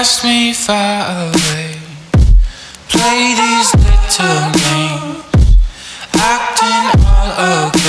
cast me far away. Play these little games Acting all okay